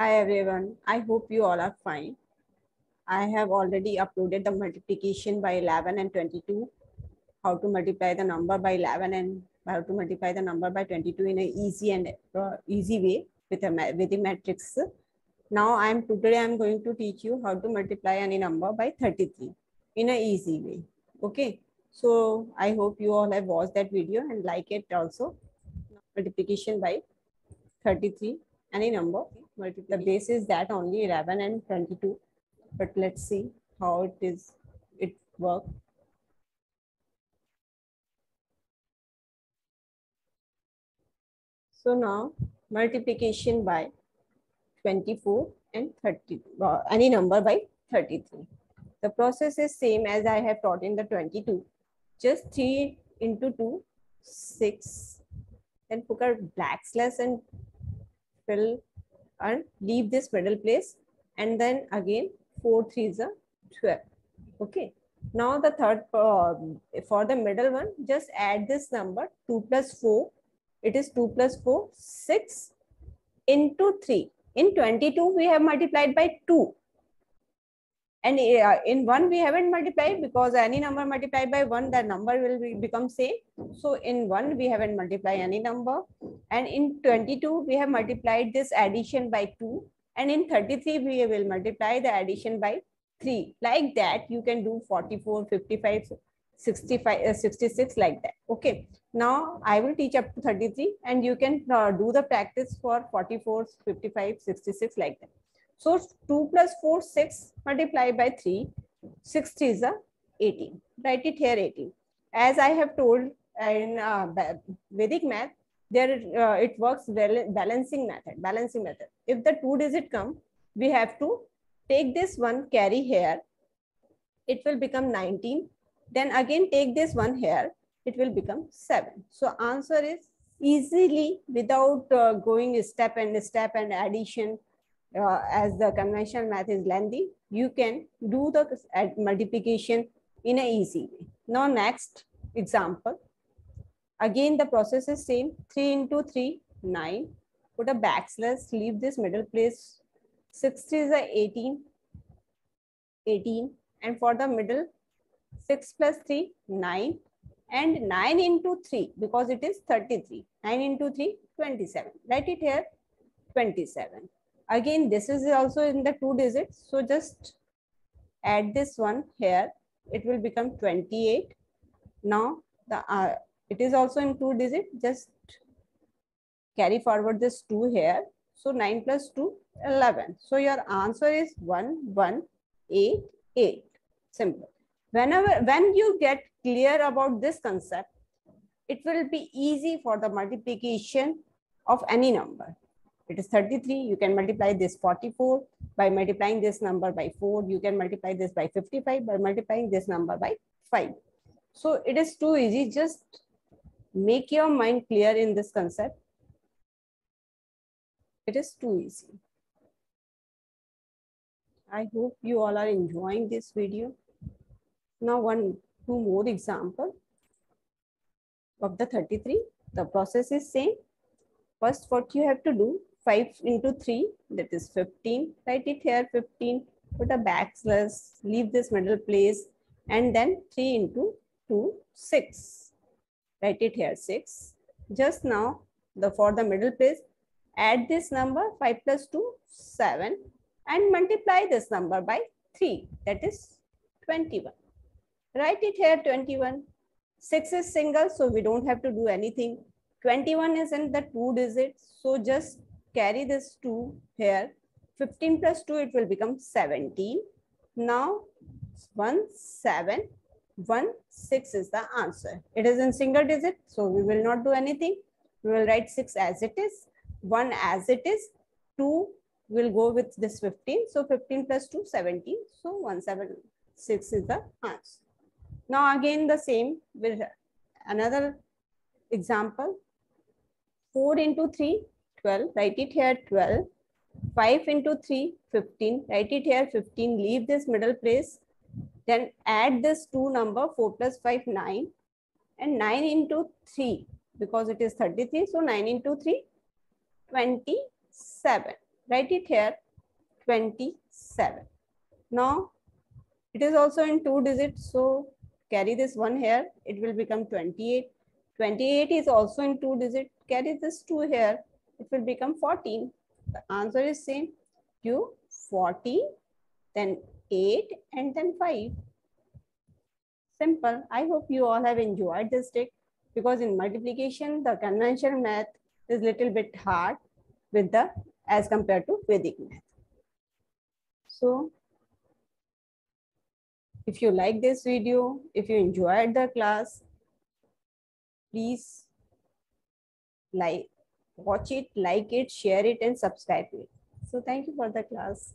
Hi everyone. I hope you all are fine. I have already uploaded the multiplication by 11 and 22, how to multiply the number by 11 and how to multiply the number by 22 in an easy and uh, easy way with a with the matrix. Now I am today I am going to teach you how to multiply any number by 33 in an easy way. Okay. So I hope you all have watched that video and like it also. Multiplication by 33 any number the base is that only 11 and 22 but let's see how it is it work. So now multiplication by 24 and 30 uh, any number by 33 the process is same as i have taught in the 22 just 3 into 2 6 then put a black slash and fill and leave this middle place. And then again 4 3 is a 12 okay. Now the third uh, for the middle one just add this number 2 plus 4 it is 2 plus 4 6 into 3 in 22 we have multiplied by 2 and uh, in 1, we haven't multiplied because any number multiplied by 1, that number will be, become same. So in 1, we haven't multiplied any number. And in 22, we have multiplied this addition by 2. And in 33, we will multiply the addition by 3. Like that, you can do 44, 55, 65, uh, 66 like that. Okay. Now, I will teach up to 33 and you can uh, do the practice for 44, 55, 66 like that. So 2 plus 4, 6 multiplied by 3. 6 3 is a 18. Write it here 18. As I have told in uh, Vedic math, there uh, it works well balancing method. Balancing method. If the two digit come, we have to take this one carry here. It will become 19. Then again take this one here. It will become 7. So answer is easily without uh, going step and step and addition uh, as the conventional math is lengthy, you can do the multiplication in a easy way. Now next example. Again, the process is same. 3 into 3, 9. Put a backslash, leave this middle place. 6 is a 18. 18. And for the middle, 6 plus 3, 9. And 9 into 3, because it is 33. 9 into 3, 27. Write it here, 27. Again, this is also in the two digits. So just add this one here. It will become 28. Now, the uh, it is also in two digits. Just carry forward this 2 here. So 9 plus 2, 11. So your answer is 1, 1, 8, 8. Simple. Whenever, when you get clear about this concept, it will be easy for the multiplication of any number it is 33 you can multiply this 44 by multiplying this number by 4 you can multiply this by 55 by multiplying this number by 5 so it is too easy. Just make your mind clear in this concept. It is too easy. I hope you all are enjoying this video. Now one two more example of the 33 the process is same. First what you have to do 5 into 3, that is 15. Write it here 15. Put a backslash, leave this middle place, and then 3 into 2, 6. Write it here 6. Just now, the for the middle place, add this number 5 plus 2, 7, and multiply this number by 3, that is 21. Write it here 21. 6 is single, so we don't have to do anything. 21 is in the two digits, so just carry this 2 here. 15 plus 2, it will become 17. Now, 1, 7, 1, 6 is the answer. It is in single digit, so we will not do anything. We will write 6 as it is, 1 as it is, 2 will go with this 15. So 15 plus 2, 17. So 176 is the answer. Now again the same with another example. 4 into 3, 12, write it here 12. 5 into 3, 15, write it here 15, leave this middle place. Then add this two number 4 plus 5, 9 and 9 into 3 because it is 33. So 9 into 3, 27. Write it here 27. Now it is also in two digits. So carry this one here. It will become 28. 28 is also in two digits. Carry this two here. It will become 14. The answer is same. You 40, then 8 and then 5. Simple. I hope you all have enjoyed this trick because in multiplication, the conventional math is little bit hard with the as compared to Vedic math. So if you like this video, if you enjoyed the class, please like, watch it, like it, share it and subscribe it. So thank you for the class.